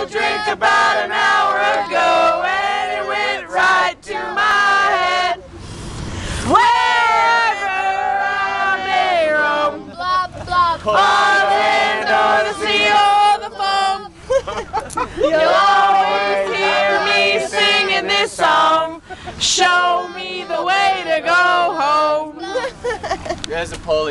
a drink about an hour ago, and it went right to my head. Wherever I may roam, Blah, blah, blah. on land or the sea or the foam, you'll always hear me singing this song. Show me the way to go home. There's a pulley.